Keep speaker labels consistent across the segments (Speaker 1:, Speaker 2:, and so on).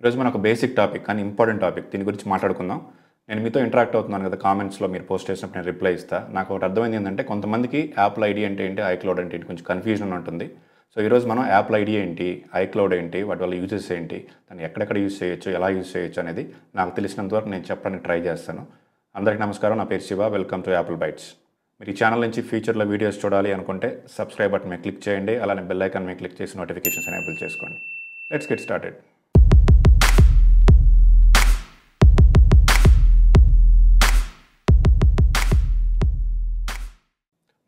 Speaker 1: ఈరోజు మన ఒక బేసిక్ టాపిక్ కానీ ఇంపార్టెంట్ టాపిక్ దీని గురించి మాట్లాడుకుందాం. నేను మీతో ఇంటరాక్ట్ అవుతున్నాను కదా కామెంట్స్లో మీరు పోస్ట్ చేసినప్పుడు నేను రిప్లై ఇస్తాను నాకు ఒకటి అర్థమైంది ఏంటంటే కొంతమందికి యాప్ల ఐడి అంటే ఏంటి ఐక్లౌడ్ అంటే ఏంటి కొంచెం కన్ఫ్యూజన్ ఉంటుంది. సో ఈరోజు మనం యాప్ల ఐడి ఏంటి ఐక్లౌడ్ ఏంటి వాటి వల్ల యూజెస్ ఏంటి దాన్ని ఎక్కడెక్కడ యూజ్ చేయొచ్చు ఎలా యూజ్ చేయొచ్చు అనేది నాకు తెలిసినంత వరకు నేను చెప్పడానికి ట్రై చేస్తాను. అందరికీ నమస్కారం నా పేరు Shiva welcome to Apple Bytes మీరు ఈ ఛానల్ నుంచి ఫ్యూచర్లో వీడియోస్ చూడాలి అనుకుంటే సబ్స్క్రైబ్ బటన్ మీద క్లిక్ చేయండి అలానే బెల్ ఐకాన్ మీద క్లిక్ చేసి నోటిఫికేషన్స్ ఎనేబుల్ చేసుకోండి. లెట్స్ గెట్ స్టార్టెడ్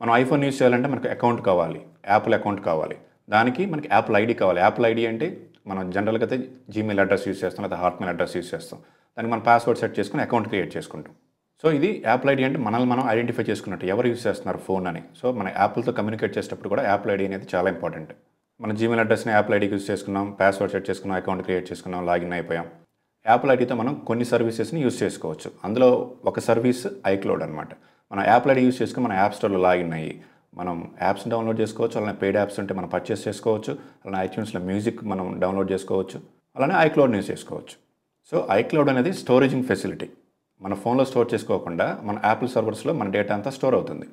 Speaker 1: మనం ఐఫోన్ యూస్ చేయాలంటే మనకు అకౌంట్ కావాలి యాపిల్ అకౌంట్ కావాలి. దానికి మనకి యాపిల్ ఐడి కావాలి. యాపిల్ ఐడి అంటే మనం జనరల్గా అయితే జీమెయిల్ అడ్రస్ యూస్ చేస్తాం లేదా హాట్మెయిల్ అడ్రస్ యూస్ చేస్తాం. దానికి మనం పాస్వర్డ్ సెట్ చేసుకుని అకౌంట్ క్రియేట్ చేసుకుంటాం. సో ఇది యాపిల్ ఐడి అంటే మనల్ని మనం ఐడెంటిఫై చేసుకున్నట్టు ఎవరు యూస్ చేస్తున్నారు ఫోన్ అని. సో మన యాప్లతో కమ్యూనికేట్ చేసేటప్పుడు కూడా యాపిల్ ఐడి అనేది చాలా ఇంపార్టెంట్. మన జీమెయిల్ అడ్రస్ని యాపిల్ ఐడికి యూస్ చేసుకున్నాం పాస్వర్డ్ సెట్ చేసుకున్నాం అకౌంట్ క్రియేట్ చేసుకున్నాం లాగిన్ అయిపోయాం. యాపిల్ ఐడితో మనం కొన్ని సర్వీసెస్ని యూస్ చేసుకోవచ్చు. అందులో ఒక సర్వీస్ ఐక్లౌడ్ అనమాట మన యాపిల్ ఐడి యూస్ చేసుకుని మన యాప్ స్టోర్లో లాగిన్ అయ్యి మనం యాప్స్ డౌన్లోడ్ చేసుకోవచ్చు. అలానే పెయిడ్ యాప్స్ ఉంటే మనం పర్చేస్ చేసుకోవచ్చు. అలానే ఐట్యూన్స్లో మ్యూజిక్ మనం డౌన్లోడ్ చేసుకోవచ్చు. అలానే ఐక్లౌడ్ యూస్ చేసుకోవచ్చు. సో ఐక్లౌడ్ అనేది స్టోరేజింగ్ ఫెసిలిటీ మన ఫోన్లో స్టోర్ చేసుకోకుండా మన యాపిల్ సర్వర్స్లో మన డేటా అంతా స్టోర్ అవుతుంది.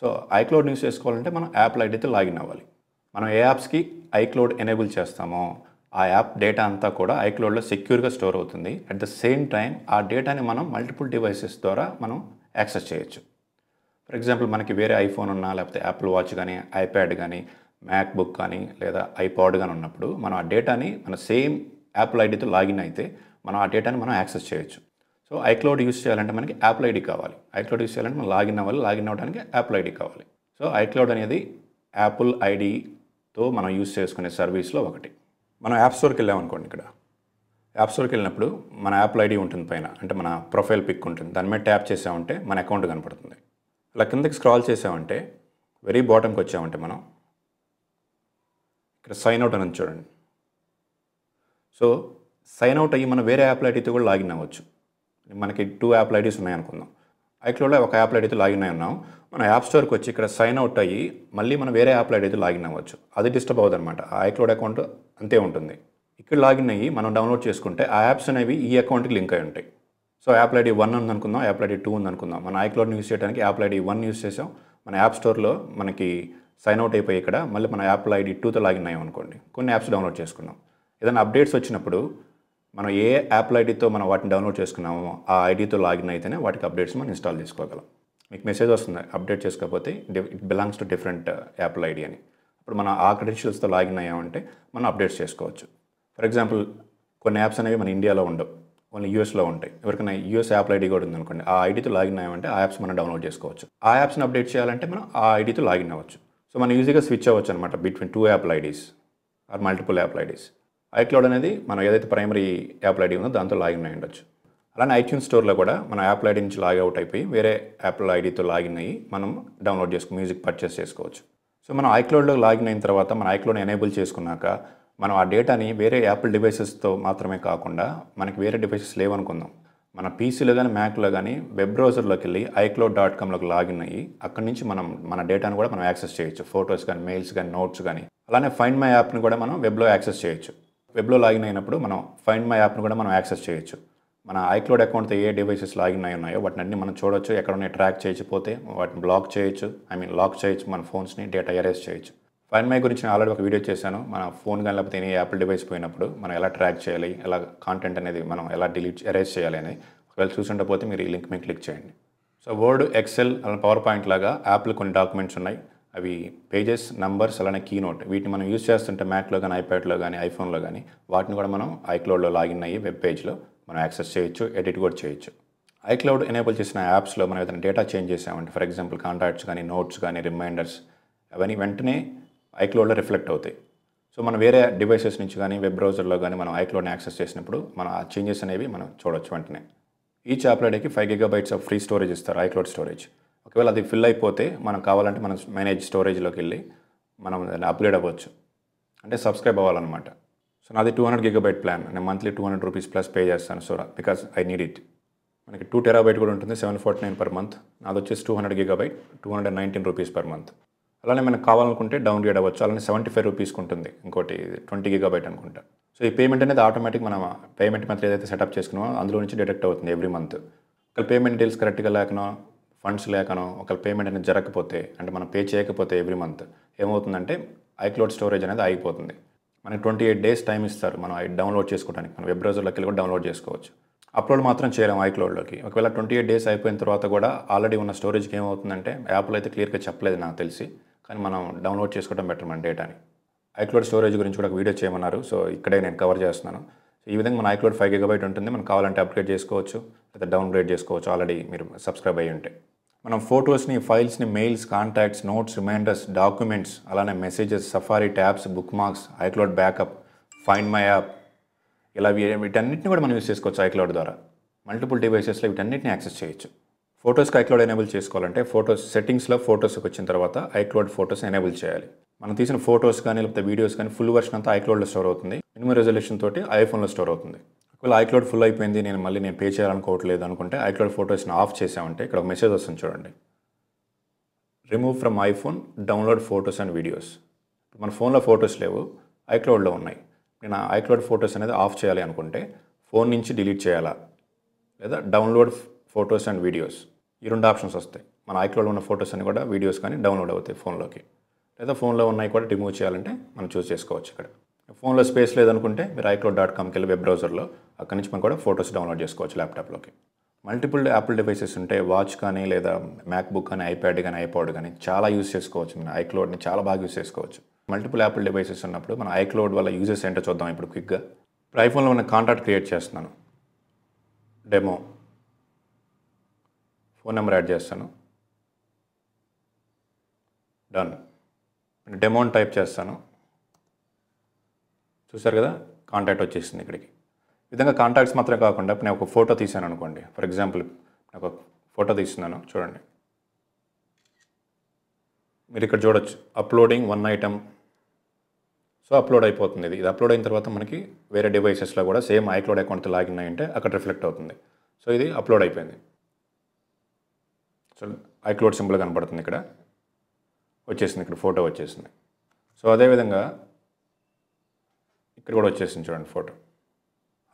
Speaker 1: సో ఐక్లౌడ్ యూస్ చేసుకోవాలంటే మనం యాపిల్ ఐడితో లాగిన్ అవ్వాలి. మనం ఏ యాప్స్కి ఐక్లౌడ్ ఎనేబుల్ చేస్తామో ఆ యాప్ డేటా అంతా కూడా ఐక్లౌడ్లో సెక్యూర్గా స్టోర్ అవుతుంది. అట్ ద సేమ్ టైం ఆ డేటాని మనం మల్టిపుల్ డివైసెస్ ద్వారా మనం యాక్సెస్ చేయొచ్చు. ఫర్ ఎగ్జాంపుల్ మనకి వేరే ఐఫోన్ ఉన్నా లేకపోతే యాపిల్ వాచ్ కానీ ఐప్యాడ్ కానీ మ్యాక్బుక్ కానీ లేదా ఐపాడ్ కానీ ఉన్నప్పుడు మనం ఆ డేటాని మన సేమ్ యాపిల్ ఐడితో లాగిన్ అయితే మనం ఆ డేటాని మనం యాక్సెస్ చేయొచ్చు. సో ఐక్లౌడ్ యూస్ చేయాలంటే మనకి యాపిల్ ఐడి కావాలి. ఐక్లౌడ్ యూస్ చేయాలంటే మనం లాగిన్ అవ్వాలి లాగిన్ అవ్వడానికి యాపిల్ ఐడి కావాలి. సో ఐక్లౌడ్ అనేది యాపిల్ ఐడితో మనం యూస్ చేసుకునే సర్వీస్లో ఒకటి. మనం యాప్ స్టోర్కి వెళ్ళామనుకోండి ఇక్కడ. యాప్ స్టోర్కి వెళ్ళినప్పుడు మన యాప్లో ఐడి ఉంటుంది పైన అంటే మన ప్రొఫైల్ పిక్ ఉంటుంది. దాని మీద ట్యాప్ చేసామంటే మన అకౌంట్ కనపడుతుంది. అలా కిందకి స్క్రాల్ చేసామంటే వెరీ బాటమ్కి వచ్చామంటే మనం ఇక్కడ సైన్ అవుట్ అని చూడండి. సో సైన్ అవుట్ అయ్యి మనం వేరే యాప్ల ఐడితో కూడా లాగిన్ అవ్వచ్చు. మనకి టూ యాప్ల ఐడీస్ ఉన్నాయనుకుందాం. ఐక్లోలో ఒక యాప్ల ఐడితో లాగిన్ అయి ఉన్నాం. మన యాప్ స్టోర్కి వచ్చి ఇక్కడ సైన్ అవుట్ అయ్యి మళ్ళీ మనం వేరే యాప్ల ఐడితో లాగిన్ అవ్వచ్చు. అది డిస్టర్బ్ అవ్వదు అనమాట ఆ ఐక్లోడ్ అకౌంట్ అంతే ఉంటుంది. ఇక్కడ లాగిన్ అయ్యి మనం డౌన్లోడ్ చేసుకుంటే ఆ యాప్స్ అనేవి ఈ అకౌంట్కి లింక్ అయి ఉంటాయి. సో యాప్ల ఐడి వన్ ఉంది అనుకుందాం యాప్ల ఐడి టూ ఉంది అనుకుందాం మన ఐక్లౌడ్ యూస్ చేయడానికి యాప్ల ఐడి వన్ యూస్ చేసాం మన యాప్ స్టోర్లో మనకి సైన్ అవుట్ అయిపోయి ఇక్కడ మళ్ళీ మన యాప్ల ఐడి టూతో లాగిన్ అయ్యాం అనుకోండి. కొన్ని యాప్స్ డౌన్లోడ్ చేసుకున్నాం. ఏదైనా అప్డేట్స్ వచ్చినప్పుడు మనం ఏ యాప్ల ఐడితో మనం వాటిని డౌన్లోడ్ చేసుకున్నామో ఆ ఐడితో లాగిన్ అయితేనే వాటికి అప్డేట్స్ మనం ఇన్స్టాల్ చేసుకోగలం. మీకు మెసేజ్ వస్తుంది అప్డేట్ చేసుకోకపోతే it belongs to different Apple ID అని. ఇప్పుడు మనం ఆ క్రెడెన్షియల్స్తో లాగిన్ అయ్యామంటే మనం అప్డేట్స్ చేసుకోవచ్చు. ఫర్ ఎగ్జాంపుల్ కొన్ని యాప్స్ అనేవి మన ఇండియాలో ఉండవు. ఓన్లీ యూఎస్లో ఉంటాయి. ఎవరికైనా యూఎస్ యాప్ ఐడి కూడా ఉందనుకోండి ఆ ఐడితో లాగిన్ అయ్యామంటే ఆ యాప్స్ మనం డౌన్లోడ్ చేసుకోవచ్చు. ఆ యాప్స్ని అప్డేట్ చేయాలంటే మనం ఆ ఐడితో లాగిన్ అవ్వచ్చు. సో మనం ఈజీగా స్విచ్ అవ్వచ్చు అనమాట between two Apple IDs or multiple Apple IDs iCloud అనేది మనం ఏదైతే ప్రైమరీ యాప్ల ఐడి ఉందో దాంతో లాగిన్ అయి ఉండొచ్చు. అలానే ఐట్యూన్ స్టోర్లో కూడా మన యాప్ల ఐడి నుంచి లాగ్ అవుట్ అయిపోయి వేరే యాప్ల ఐడితో లాగిన్ అయ్యి మనం డౌన్లోడ్ చేసుకుని మ్యూజిక్ పర్చేస్ చేసుకోవచ్చు. సో మనం ఐక్లౌడ్లో లాగిన్ అయిన తర్వాత మన ఐక్లౌడ్ ఎనేబుల్ చేసుకున్నాక మనం ఆ డేటాని వేరే యాపిల్ డివైసెస్తో మాత్రమే కాకుండా మనకి వేరే డివైసెస్ లేవనుకుందాం. మన పీసీలో కానీ మ్యాక్లో కానీ వెబ్ బ్రౌజర్లోకి వెళ్ళి ఐక్లౌడ్ డాట్ కామ్లోకి లాగిన్ అయ్యి అక్కడి నుంచి మనం మన డేటాను కూడా మనం యాక్సెస్ చేయొచ్చు. ఫొటోస్ కానీ మెయిల్స్ కానీ నోట్స్ కానీ అలానే ఫైండ్ మై యాప్ని కూడా మనం వెబ్లో యాక్సెస్ చేయొచ్చు. వెబ్లో లాగిన్ అయినప్పుడు మనం ఫైండ్ మై యాప్ని కూడా మనం యాక్సెస్ చేయొచ్చు. మన ఐక్లౌడ్ అకౌంట్తో ఏ డివైసెస్ లాగిన్ అయి ఉన్నాయో వాటిని అన్ని మనం చూడొచ్చు. ఎక్కడ ఉన్నాయి ట్రాక్ చేయకపోతే వాటిని బ్లాక్ చేయొచ్చు. ఐ మీన్ లాక్ చేయొచ్చు మన ఫోన్స్ని డేటా ఎరేస్ చేయొచ్చు. ఫైన్ మై గురించి నేను ఆల్రెడీ ఒక వీడియో చేశాను. మన ఫోన్ కానీ లేకపోతే ఏ యాపిల్ డివైస్ పోయినప్పుడు మనం ఎలా ట్రాక్ చేయాలి ఎలా కాంటెంట్ అనేది మనం ఎలా డిలీట్ ఎరేజ్ చేయాలి అనేది ఒకవేళ చూసుండకపోతే మీరు ఈ లింక్ మీద క్లిక్ చేయండి. సో వర్డ్ ఎక్సెల్ అలా పవర్ పాయింట్ లాగా యాప్లు కొన్ని డాక్యుమెంట్స్ ఉన్నాయి. అవి పేజెస్ నంబర్స్ అలానే కీ నోట్ వీటిని మనం యూస్ చేస్తుంటే మ్యాక్లో కానీ ఐప్యాడ్లో కానీ ఐఫోన్లో కానీ వాటిని కూడా మనం ఐక్లౌడ్లో లాగిన్ అయ్యి వెబ్ పేజ్లో మనం యాక్సెస్ చేయొచ్చు ఎడిట్ కూడా చేయొచ్చు. ఐక్లౌడ్ ఎనేబుల్ చేసిన యాప్స్లో మనం ఏదైనా డేటా చేంజ్ చేసామంటే ఫర్ ఎగ్జాంపుల్ కాంటాక్ట్స్ కానీ నోట్స్ కానీ రిమైండర్స్ అవన్నీ వెంటనే ఐక్లోడ్లో రిఫ్లెక్ట్ అవుతాయి. సో మనం వేరే డివైసెస్ నుంచి కానీ వెబ్ బ్రౌజర్లో కానీ మనం ఐక్లోడ్ని యాక్సెస్ చేసినప్పుడు మనం ఆ చేంజెస్ అనేవి మనం చూడొచ్చు వెంటనే. Each యాప్లైడ్కి five gigabytes of free storage ఇస్తారు ఐక్లోడ్ స్టోరేజ్ ఒకవేళ అది ఫిల్ అయిపోతే మనం కావాలంటే మనం మేనేజ్ స్టోరేజ్లోకి వెళ్ళి మనం దాన్ని అప్గ్రేడ్ అవ్వచ్చు. అంటే సబ్స్క్రైబ్ అవ్వాలన్నమాట. సో నాది టూ హండ్రెడ్ గిగాబైట్ ప్లాన్ నేను monthly two hundred rupees plus pay చేస్తాను so because I need it మనకి టూ టెరాబైట్ కూడా ఉంటుంది seven forty nine per month నాది వచ్చేసి two hundred gigabyte two hundred nineteen rupees per month అలానే మనకు కావాలనుకుంటే డౌన్గ్రేడ్ అవ్వచ్చు అలానే సెవెంటీ ఫైవ్ రూపీస్కి ఉంటుంది. ఇంకోటి ట్వంటీ గిగాబైట్ అనుకుంటా. సో ఈ పేమెంట్ అనేది ఆటోమేటిక్ మనం పేమెంట్ మెథడ్ ఏదైతే సెటప్ చేసుకున్నామో అందులో నుంచి డిడక్ట్ అవుతుంది ఎవ్రీ మంత్ ఒకవేళ పేమెంట్ డీల్స్ కరెక్ట్గా లేకనో ఫండ్స్ లేకనో ఒకవేళ పేమెంట్ అనేది జరగకపోతే అంటే మనం పే చేయకపోతే ఎవ్రీ మంత్ ఏమవుతుందంటే ఐక్లౌడ్ స్టోరేజ్ అనేది ఆగిపోతుంది. మనకి ట్వంటీ ఎయిట్ డేస్ టైం ఇస్తారు మనం డౌన్లోడ్ చేసుకోవడానికి మనం వెబ్ బ్రౌజర్లోకి వెళ్ళి కూడా డౌన్లోడ్ చేసుకోవచ్చు. అప్లోడ్ మాత్రం చేయలేము ఐక్లౌడ్లోకి ఒకవేళ ట్వంటీ ఎయిట్ డేస్ అయిపోయిన తర్వాత కూడా ఆల్రెడీ ఉన్న స్టోరేజ్కి ఏమవుతుందంటే యాప్లో అయితే క్లియర్గా చెప్పలేదు నాకు తెలిసి. కానీ మనం డౌన్లోడ్ చేసుకోవడం బెటర్ మన డేటాని ఐక్లోడ్ స్టోరేజ్ గురించి కూడా ఒక వీడియో చేయమన్నారు. సో ఇక్కడే నేను కవర్ చేస్తున్నాను. సో ఈ విధంగా మన ఐక్లోడ్ ఫైవ్ గిగాబైట్ ఉంటుంది. మనం కావాలంటే అప్గ్రేడ్ చేసుకోవచ్చు లేదా డౌన్గ్రేడ్ చేసుకోవచ్చు. ఆల్రెడీ మీరు సబ్స్క్రైబ్ అయ్యి ఉంటే. మనం ఫొటోస్ని ఫైల్స్ని mails contacts notes reminders documents అలానే messages Safari tabs bookmarks iCloud backup Find My app ఇలా వీటన్నిటిని కూడా మనం యూస్ చేసుకోవచ్చు ఐక్లౌడ్ ద్వారా. మల్టిపుల్ డివైసెస్లో వీటన్నిటిని యాక్సెస్ చేయొచ్చు. ఫొటోస్కి ఐక్లౌడ్ ఎనేబుల్ చేసుకోవాలంటే ఫొటోస్ సెట్టింగ్స్లో ఫొటోస్కి వచ్చిన తర్వాత ఐక్లౌడ్ ఫొటోస్ ఎనేబుల్ చేయాలి. మనం తీసిన ఫొటోస్ కానీ లేకపోతే వీడియోస్ కానీ ఫుల్ వర్షన్ అంతా ఐక్లౌడ్లో స్టోర్ అవుతుంది. మినిమం రెజల్యూషన్ తోటి ఐఫోన్లో స్టోర్ అవుతుంది. ఒకవేళ ఐక్లౌడ్ ఫుల్ అయిపోయింది నేను మళ్ళీ నేను పే చేయాలనుకోవట్లేదు అనుకుంటే ఐక్లౌడ్ ఫొటోస్ని ఆఫ్ చేసామంటే ఇక్కడ ఒక మెసేజ్ వస్తుంది చూడండి. Remove from iPhone download photos and videos. మన ఫోన్లో ఫొటోస్ లేవు ఐక్లౌడ్లో ఉన్నాయి. నేను ఐక్లౌడ్ ఫొటోస్ అనేది ఆఫ్ చేయాలి అనుకుంటే ఫోన్ నుంచి డిలీట్ చేయాలా? లేదా డౌన్లోడ్ ఫొటోస్ అండ్ వీడియోస్. ఈ రెండు ఆప్షన్స్ వస్తాయి. మన ఐక్లోడ్ ఉన్న ఫొటోస్ అని కూడా వీడియోస్ కానీ డౌన్లోడ్ అవుతాయి ఫోన్లోకి. లేదా ఫోన్లో ఉన్నాయి కూడా రిమూవ్ చేయాలంటే మనం చూస్ చేసుకోవచ్చు ఇక్కడ. ఫోన్లో స్పేస్ లేదనుకుంటే మీరు ఐక్లోడ్ డాట్ కామ్కి వెళ్ళి వెబ్ బ్రౌజర్లో అక్కడి నుంచి మనం కూడా ఫొటోస్ డౌన్లోడ్ చేసుకోవచ్చు ల్యాప్టాప్లోకి. మల్టిపుల్ యాపిల్ డివైసెస్ ఉంటే వాచ్ కానీ లేదా మ్యాక్బుక్ కానీ ఐప్యాడ్ కానీ ఐపాడ్ కానీ చాలా యూస్ చేసుకోవచ్చు. మన ఐక్లోడ్ని చాలా బాగా యూస్ చేసుకోవచ్చు. మల్టిపుల్ యాపిల్ డివైసెస్ ఉన్నప్పుడు మన ఐక్లోడ్ వల్ల యూజెస్ ఏంటో చూద్దాం ఇప్పుడు క్విక్గా. ఇప్పుడు ఐఫోన్లో ఉన్న కాంటాక్ట్ క్రియేట్ చేస్తున్నాను. డెమో. ఫోన్ నెంబర్ యాడ్ చేస్తాను. డన్ డెమోన్ టైప్ చేస్తాను. చూసారు కదా? కాంటాక్ట్ వచ్చేసింది ఇక్కడికి. విధంగా కాంటాక్ట్స్ మాత్రమే కాకుండా నేను ఒక ఫోటో తీసాను అనుకోండి. ఫర్ ఎగ్జాంపుల్ నేను ఒక ఫోటో తీస్తున్నాను. చూడండి. మీరు ఇక్కడ చూడొచ్చు. Uploading one item so upload అయిపోతుంది ఇది. ఇది అప్లోడ్ అయిన తర్వాత మనకి వేరే డివైసెస్లో కూడా సేమ్ ఐక్లోడ్ అకౌంట్తో లాగిన్ అయ్యింటే అక్కడ రిఫ్లెక్ట్ అవుతుంది. సో ఇది అప్లోడ్ అయిపోయింది. సో ఐక్లోడ్ సింబల్ కనపడుతుంది ఇక్కడ. వచ్చేసింది ఇక్కడ ఫోటో వచ్చేసింది. సో అదేవిధంగా ఇక్కడ కూడా వచ్చేసింది చూడండి ఫోటో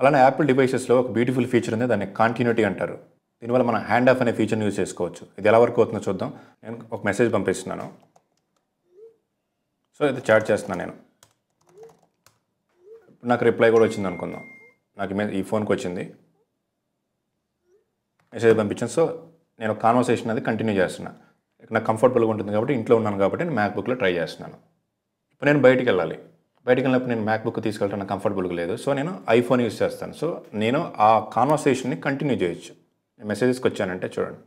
Speaker 1: అలానే యాపిల్ డివైసెస్లో ఒక బ్యూటిఫుల్ ఫీచర్ ఉంది దాన్ని కాంటిన్యూటీ అంటారు. దీనివల్ల మనం హ్యాండ్ ఆఫ్ అనే ఫీచర్ని యూజ్ చేసుకోవచ్చు. ఇది ఎలా వర్క్ అవుతుందో చూద్దాం. నేను ఒక మెసేజ్ పంపిస్తున్నాను. సో ఇది చాట్ చేస్తున్నాను నేను. ఇప్పుడు నాకు రిప్లై కూడా వచ్చింది అనుకుందాం. నాకు ఈ ఫోన్కి వచ్చింది. మెసేజ్ పంపించాను. సో నేను కాన్వర్సేషన్ అది కంటిన్యూ చేస్తున్నా. ఇక్కడ నాకు కంఫర్టబుల్గా ఉంటుంది కాబట్టి ఇంట్లో ఉన్నాను కాబట్టి నేను మ్యాక్బుక్లో ట్రై చేస్తున్నాను. ఇప్పుడు నేను బయటికి వెళ్ళాలి. బయటికి వెళ్ళినప్పుడు నేను మ్యాక్బుక్ తీసుకెళ్ళడం నాకు కంఫర్టబుల్గా లేదు. సో నేను ఐఫోన్ యూస్ చేస్తాను. సో నేను ఆ కాన్వర్సేషన్ని కంటిన్యూ చేయొచ్చు. నేను మెసేజెస్కి వచ్చానంటే చూడండి.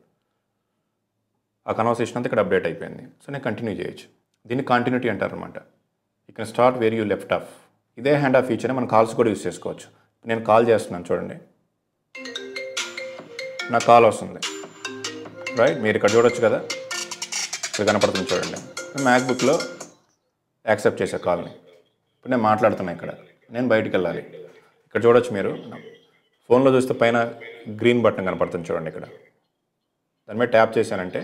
Speaker 1: ఆ కన్వర్సేషన్ అంతా ఇక్కడ అప్డేట్ అయిపోయింది. సో నేను కంటిన్యూ చేయొచ్చు. దీన్ని కంటిన్యూటీ అంటారనమాట can start where you left off ఇదే హ్యాండ్ ఆఫ్ ఫీచర్ మనం కాల్స్ కూడా యూస్ చేసుకోవచ్చు. నేను కాల్ చేస్తున్నాను చూడండి. నా కాల్ వస్తుంది. రైట్ మీరు ఇక్కడ చూడొచ్చు కదా? ఇక్కడ కనపడుతుంది చూడండి. మ్యాక్బుక్లో యాక్సెప్ట్ చేసే కాల్ని. ఇప్పుడు నేను మాట్లాడుతున్నా ఇక్కడ. నేను బయటికి వెళ్ళాలి ఇక్కడ చూడొచ్చు మీరు. ఫోన్లో చూస్తే పైన గ్రీన్ బటన్ కనపడుతుంది చూడండి ఇక్కడ. దాని మీద ట్యాప్ చేశానంటే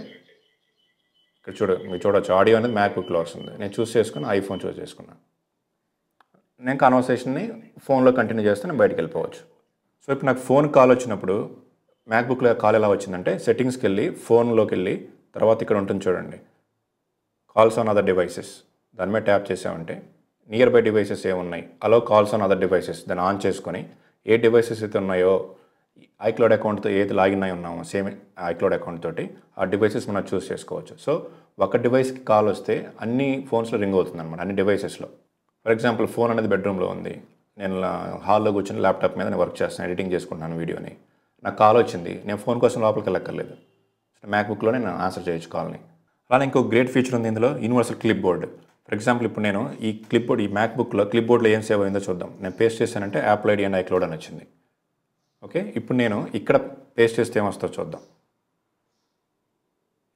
Speaker 1: ఇక్కడ చూడ మీరు చూడొచ్చు. ఆడియో అనేది మ్యాక్బుక్లో వస్తుంది. నేను చూస్ చేసుకుని ఐఫోన్ చూస్ చేసుకున్నాను నేను కాన్వర్సేషన్ని ఫోన్లో కంటిన్యూ చేస్తే నేను బయటికి వెళ్ళిపోవచ్చు. సో ఇప్పుడు నాకు ఫోన్ కాల్ వచ్చినప్పుడు మ్యాక్బుక్లో కాల్ ఎలా వచ్చిందంటే సెట్టింగ్స్కి వెళ్ళి ఫోన్లోకి వెళ్ళి తర్వాత ఇక్కడ ఉంటుంది చూడండి. కాల్స్ ఆన్ అదర్ డివైసెస్ దాని మీద ట్యాప్ చేసామంటే నియర్ బై డివైసెస్ ఏమున్నాయి allow calls on other devices దాన్ని ఆన్ చేసుకొని ఏ డివైసెస్ అయితే ఉన్నాయో ఐక్లౌడ్ అకౌంట్తో ఏది లాగిన్ అయి ఉన్నామో సేమ్ ఐక్లౌడ్ అకౌంట్ తోటి ఆ డివైసెస్ మనం చూస్ చేసుకోవచ్చు. సో ఒక డివైస్కి కాల్ వస్తే అన్ని ఫోన్స్లో రింగ్ అవుతుంది అనమాట అన్ని డివైసెస్లో ఫర్ ఎగ్జాంపుల్ ఫోన్ అనేది బెడ్రూమ్లో ఉంది. నేను హాల్లో కూర్చొని ల్యాప్టాప్ మీద నేను వర్క్ చేస్తాను ఎడిటింగ్ చేసుకుంటున్నాను వీడియోని నాకు కాల్ వచ్చింది. నేను ఫోన్ కోసం లోపలికి వెళ్ళక్కర్లేదు. మ్యాక్బుక్లోనే నేను ఆన్సర్ చేయొచ్చు కాల్ని. అలానే ఇంకో గ్రేట్ ఫీచర్ ఉంది ఇందులో universal clipboard for example ఇప్పుడు నేను ఈ క్లిప్ బోర్డ్ ఈ మ్యాక్బుక్లో క్లిప్ బోర్డ్లో ఏం సేవ్ అయిందో చూద్దాం. నేను పేస్ట్ చేశానంటే యాప్ ఐడి అండ్ ఐక్లోడ్ అని వచ్చింది. ఓకే? ఇప్పుడు నేను ఇక్కడ పేస్ట్ చేస్తే ఏమొస్తుందో చూద్దాం.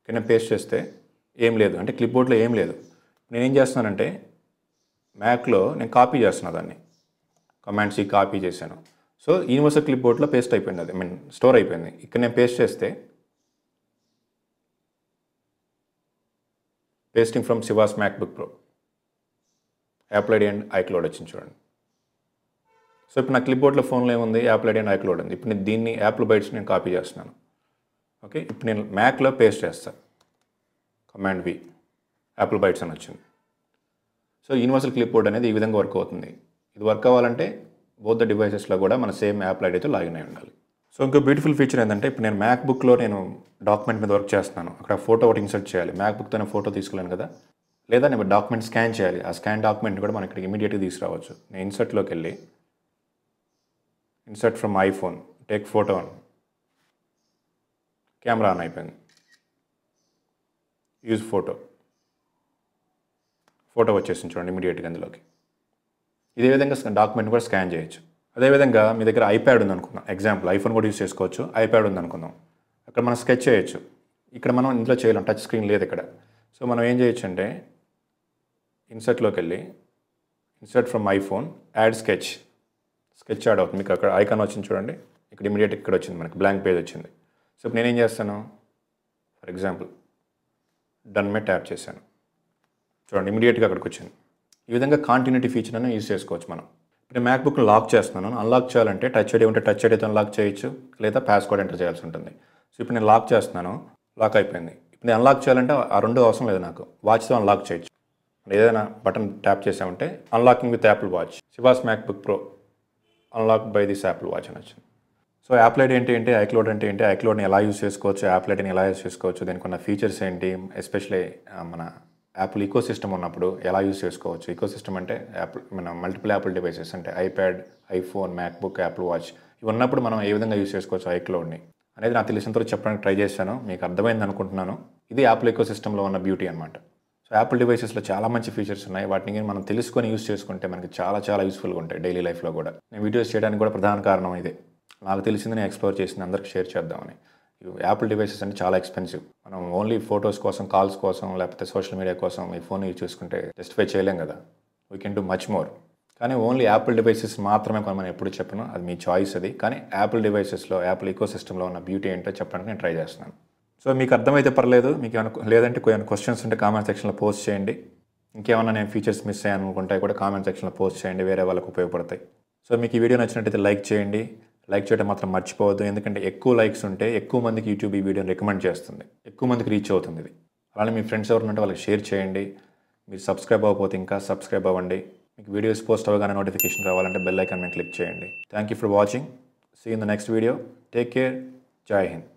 Speaker 1: ఇక్కడ నేను పేస్ట్ చేస్తే ఏం లేదు. అంటే క్లిప్ బోర్డ్లో ఏం లేదు. నేనేం చేస్తున్నానంటే మ్యాక్లో నేను కాపీ చేస్తున్నా దాన్ని. కమాండ్స్ ఈ కాపీ చేశాను. సో యూనివర్సల్ క్లిప్ బోర్డ్లో పేస్ట్ అయిపోయింది అది. ఐ మీన్ స్టోర్ అయిపోయింది. ఇక్కడ నేను పేస్ట్ చేస్తే pasting from Shiva's MacBook Pro Apple ID and iCloud వచ్చింది చూడండి. సో ఇప్పుడు నా క్లిప్బోర్డ్లో ఫోన్లో ఏముంది? యాప్ల్ ఐడి అండ్ ఐక్లోడ్ ఉంది. ఇప్పుడు నేను దీన్ని యాప్లో బైట్స్ నేను కాపీ చేస్తున్నాను. ఓకే ఇప్పుడు నేను మ్యాక్లో పేస్ట్ చేస్తాను కమాండ్ వి యాప్ల్ బైట్స్ అని వచ్చింది. సో యూనివర్సల్ క్లిప్బోర్డ్ అనేది ఈ విధంగా వర్క్ అవుతుంది. ఇది వర్క్ అవ్వాలంటే బోత్ ద డివైసెస్లో కూడా మన సేమ్ యాప్ల్ అయితే లాగిన్ అయి ఉండాలి. సో ఇంకో బ్యూటిఫుల్ ఫీచర్ ఏంటంటే ఇప్పుడు నేను మ్యాక్బుక్లో నేను డాక్యుమెంట్ మీద వర్క్ చేస్తున్నాను. అక్కడ ఫోటో ఒకటి ఇన్సర్ట్ చేయాలి. మ్యాక్బుక్తోనే ఫోటో తీసుకోలేను కదా. లేదా నేను డాక్యుమెంట్ స్కాన్ చేయాలి. ఆ స్కాన్ డాక్యుమెంట్ కూడా మనకి ఇక్కడికి ఇమీడియట్గా తీసుకురావచ్చు. నేను ఇన్సర్ట్లోకి వెళ్ళి insert from iPhone take photo on camera on అయిపోయింది. యూజ్ ఫోటో ఫోటో వచ్చేసింది చూడండి ఇమీడియట్గా అందులోకి ఇదే విధంగా డాక్యుమెంట్ కూడా స్కాన్ చేయొచ్చు. అదేవిధంగా మీ దగ్గర ఐప్యాడ్ ఉంది అనుకుందాం ఎగ్జాంపుల్ ఐఫోన్ కూడా యూస్ చేసుకోవచ్చు. ఐప్యాడ్ ఉంది అనుకుందాం అక్కడ మనం స్కెచ్ చేయొచ్చు. ఇక్కడ మనం ఇందులో చేయలేం. టచ్ స్క్రీన్ లేదు ఇక్కడ. సో మనం ఏం చేయొచ్చు అంటే ఇన్సర్ట్లోకి వెళ్ళి insert from iPhone add sketch sketch add అవుతుంది. మీకు అక్కడ ఐకాన్ వచ్చింది చూడండి. ఇక్కడ ఇమీడియట్ ఇక్కడ వచ్చింది మనకి. బ్లాంక్ పేజ్ వచ్చింది. సో ఇప్పుడు నేనేం చేస్తాను? ఫర్ ఎగ్జాంపుల్ డన్ మే ట్యాప్ చేశాను. చూడండి ఇమీడియట్గా అక్కడికి వచ్చింది. ఈ విధంగా కాంటిన్యూటీ ఫీచర్ అనేది యూజ్ చేసుకోవచ్చు మనం. ఇప్పుడు మ్యాక్బుక్ లాక్ చేస్తున్నాను. అన్లాక్ చేయాలంటే టచ్ ఐడి ఉంటే టచ్ ఐడితో అన్లాక్ చేయొచ్చు లేదా పాస్వర్డ్ ఎంటర్ చేయాల్సి ఉంటుంది. సో ఇప్పుడు నేను లాక్ చేస్తున్నాను. లాక్ అయిపోయింది. ఇప్పుడు నేను అన్లాక్ చేయాలంటే ఆ రెండు అవసరం లేదు నాకు. వాచ్తో అన్లాక్ చేయొచ్చు. ఏదైనా బటన్ ట్యాప్ చేసామంటే unlocking with Apple Watch Shiva's MacBook Pro unlock by this Apple Watch అని వచ్చింది. సో యాప్ లైట్ ఏంటి ఏంటి? ఐక్లోడ్ అంటే ఏంటి? ఐక్లోడ్ని ఎలా యూస్ చేసుకోవచ్చు? యాప్ లైట్ని ఎలా యూస్ చేసుకోవచ్చు? దీనికి ఉన్న ఫీచర్స్ ఏంటి ఎస్పెషలీ మన యాపిల్ ఈకో సిస్టమ్ ఉన్నప్పుడు ఎలా యూస్ చేసుకోవచ్చు? ఈకో సిస్టమ్ అంటే యాపిల్ మన మల్టిపుల్ యాపిల్ డివైసెస్ అంటే iPad iPhone MacBook Apple Watch ఇవి ఉన్నప్పుడు మనం ఏ విధంగా యూస్ చేసుకోవచ్చు ఐక్లోడ్ని అనేది నాకు తెలిసినంత చెప్పడానికి ట్రై చేశాను. మీకు అర్థమైంది అనుకుంటున్నాను. ఇది యాపిల్ ఈకో సిస్టంలో ఉన్న బ్యూటీ అనమాట సో యాపిల్ డివైసెస్లో చాలా మంచి ఫీచర్స్ ఉన్నాయి. వాటిని మనం తెలుసుకొని యూస్ చేసుకుంటే మనకి చాలా చాలా యూస్ఫుల్గా ఉంటాయి డైలీ లైఫ్లో కూడా. నేను వీడియోస్ చేయడానికి కూడా ప్రధాన కారణం ఇదే. నాకు తెలిసింది నేను ఎక్స్ప్లోర్ చేసింది అందరికి షేర్ చేద్దామని. యాపిల్ డివైసెస్ అంటే చాలా ఎక్స్పెన్సివ్ మనం ఓన్లీ ఫొటోస్ కోసం కాల్స్ కోసం లేకపోతే సోషల్ మీడియా కోసం ఈ ఫోన్ యూజ్ చేసుకుంటే జస్టిఫై చేయలేం కదా. We can do much more కానీ ఓన్లీ యాపిల్ డివైసెస్ మాత్రమే కొనమని ఎప్పుడు చెప్పను. అది మీ చాయిస్ అది. కానీ యాపిల్ డివైసెస్లో యాపిల్ ఈకో సిస్టంలో ఉన్న బ్యూటీ ఏంటో చెప్పడానికి నేను ట్రై చేస్తున్నాను. సో మీకు అర్థమైతే పర్లేదు. మీకు ఏమైనా లేదంటే కొన్ని క్వశ్చన్స్ ఉంటే కామెంట్ సెక్షన్లో పోస్ట్ చేయండి. ఇంకేమైనా నేను ఫీచర్స్ మిస్ అయ్యాను అనుకుంటే కూడా కామెంట్ సెక్షన్లో పోస్ట్ చేయండి. వేరే వాళ్ళకి ఉపయోగపడతాయి. సో మీకు ఈ వీడియో నచ్చినట్టయితే లైక్ చేయండి. లైక్ చేయడం మాత్రం మర్చిపోవద్దు. ఎందుకంటే ఎక్కువ లైక్స్ ఉంటే ఎక్కువ మందికి యూట్యూబ్ ఈ వీడియోని రికమెండ్ చేస్తుంది. ఎక్కువ మందికి రీచ్ అవుతుంది ఇది. అలానే మీ ఫ్రెండ్స్ ఎవరు ఉంటే వాళ్ళకి షేర్ చేయండి. మీరు సబ్స్క్రైబ్ అవ్వకపోతే ఇంకా సబ్స్క్రైబ్ అవ్వండి. మీకు వీడియోస్ పోస్ట్ అవ్వగానే నోటిఫికేషన్ రావాలంటే బెల్ ఐకాన్ మీద క్లిక్ చేయండి. Thank you for watching see in the next video take care జై హింద్